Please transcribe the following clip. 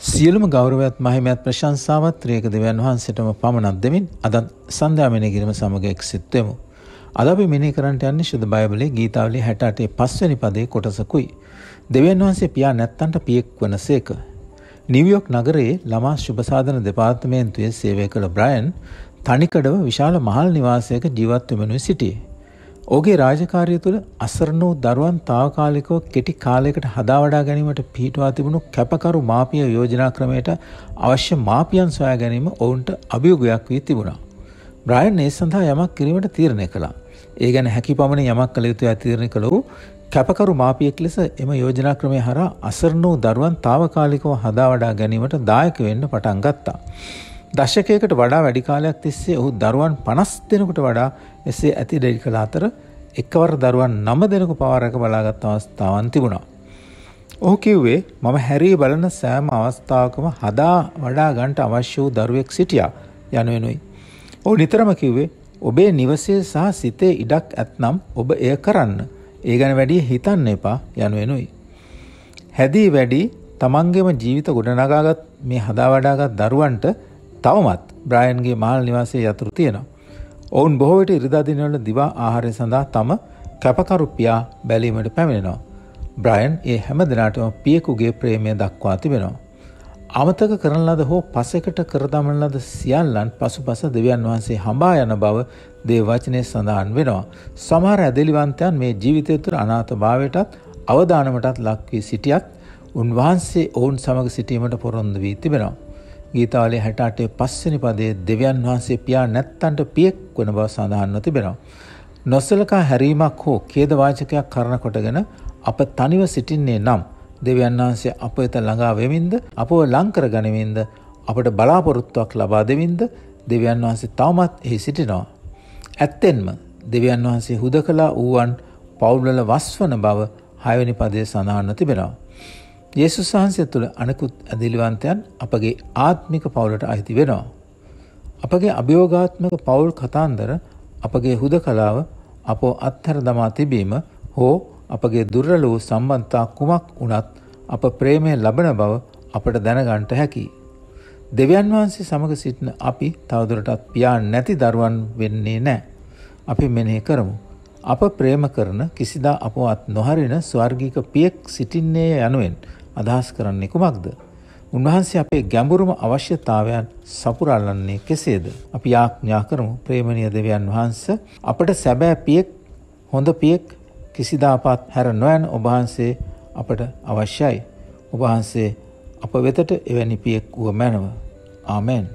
සියලුම ගෞරවයත් මහිමයත් ප්‍රශංසාවත් ත්‍රියක දෙවියන් වහන්සේටම පමණක් දෙමින් අදත් සන්ධ්‍යා මෙනෙහි කිරීම සමග එක්සිත් වෙමු. අද අපි මෙනෙහි කරන්නට යන්නේ ශුද්ධ බයිබලයේ ගීතාවලියේ 68 පස්වෙනි පදයේ කොටසකුයි. දෙවියන් වහන්සේ පියා නැත්තන්ට පියෙක් වනසේක. නිව්යෝක් නගරයේ ළමා ශුභ සාධන දෙපාර්තමේන්තුවේ සේවය කළ බ්‍රයන් තනිකඩව විශාල මහල් නිවාසයක ජීවත් වෙමිනුයි සිටියේ. ඕගේ රාජකාරිය තුළ අසරණ වූ දරුවන් තාවකාලිකව කෙටි කාලයකට හදාවඩා ගැනීමට පිහිටවා තිබුණු කැපකරු මාපිය යෝජනා ක්‍රමයට අවශ්‍ය මාපියන් සොයා ගැනීම ඔවුන්ට අභියෝගයක් වී තිබුණා. බ්‍රයන් ඒ සඳහා යමක් කිරීමට තීරණය කළා. ඒ ගැන හැකි පමණ යමක් කළ යුතුය තීරණය කළ වූ කැපකරු මාපියෙක් ලෙස එම යෝජනා ක්‍රමය හරහා අසරණ වූ දරුවන් තාවකාලිකව හදාවඩා ගැනීමට දායක වෙන්න පටන් ගත්තා. දශකයකට වඩා වැඩි කාලයක් තිස්සේ ඔහු දරුවන් 50 දෙනෙකුට වඩා එසේ ඇති දෙඩි කළ අතර එකවර දරුවන් 9 දෙනෙකු පවාරක බලාගත් අවස්ථාවන් තිබුණා. ඔහු කිව්වේ මම හැරී බලන සෑම අවස්ථාවකම හදා වඩා ගන්නට අවශ්‍ය වූ දරුවෙක් සිටියා යනුවෙනුයි. ඔහු නිතරම කිව්වේ ඔබේ නිවසේ සහ සිතේ ඉඩක් ඇත්නම් ඔබ එය කරන්න. ඒ ගැන වැඩිය හිතන්න එපා යනුවෙනුයි. හැදී වැඩි තමන්ගේම ජීවිත ගොඩනගාගත් මේ හදා වඩාගත් දරුවන්ට තවමත් බ්‍රයන්ගේ මහල් නිවාසයේ යතුරු තියෙනවා. ඔවුන් බොහෝ විට ඉරිදා දිනවල දිවා ආහාරය සඳහා තම කැපකරු පියා බැලීමට පැමිණෙනවා. බ්‍රයන් ඒ හැම දිනටම පියෙකුගේ ප්‍රේමය දක්වා තිබෙනවා. අමතක කරන ලද හෝ පසෙකට කර දමන ලද සියල්ලන් පසුපස දෙවියන් වහන්සේ හඹා යන බව දේ වචනය සඳහන් වෙනවා. සමහර ඇදලිවන්තයන් මේ ජීවිතය තුළ අනාථභාවයටත් අවදානමටත් ලක් වී සිටියත් උන්වහන්සේ ඔවුන් සමග සිටීමට පොරොන්දු වී තිබෙනවා. ගීතාවලේ 68 පස්වෙනි පදයේ දෙවියන් වහන්සේ පියා නැත්තන්ට පියෙක් වන බව සඳහන්ව තිබෙනවා. නොසලකා හැරීමක් හෝ ඛේද වාචකයක් කරන කොටගෙන අප තනිව සිටින්නේ නම් දෙවියන් වහන්සේ අප වෙත ළඟා වෙමින්ද අපව ලං කර ගනිමින්ද අපට බලාපොරොත්තුවක් ලබා දෙමින්ද දෙවියන් වහන්සේ තවමත් එහි සිටිනවා. ඇත්තෙන්ම දෙවියන් වහන්සේ හුදකලා වූවන් පවුල්වල වස්වන බව හයවැනි පදයේ සඳහන්ව තිබෙනවා. යේසුස් වහන්සේ තුළ අනෙකුත් ඇදිලිවන්තයන් අපගේ ආත්මික පවුලට අයිති වෙනවා. අපගේ අභියෝගාත්මක පවුල් කතාන්දර අපගේ හුද කලාව අපෝ අත්හැර දමා තිබීම හෝ අපගේ දුර්වල වූ සම්බන්ධතා කුමක් වුණත් අප ප්‍රේමය ලබන බව අපට දැනගන්ට හැකි. දෙවියන් වහන්සේ සමග සිටින අපි තවදුරටත් පියා නැති දරුවන් වෙන්නේ නැහැ. අපි මෙනෙහි කරමු. අප ප්‍රේම කරන කිසිදා අපවත් නොහරින ස්වර්ගික පියෙක් සිටින්නේ යනුවෙන් අදහස් කරන්නේ කුමක්ද? උන්වහන්සේ අපේ ගැඹුරුම අවශ්‍යතාවයන් සපුරාලන්නේ කෙසේද? අපි ආඥා කරමු ප්‍රේමණීය දෙවියන් වහන්සේ අපට සැබෑ පියෙක් හොඳ පියෙක් කිසිදාපත් හැර නොයන ඔබ වහන්සේ අපට අවශ්‍යයි. ඔබ වහන්සේ අප වෙතට එවැනි පියෙක් වුව මැනව. ආමෙන්.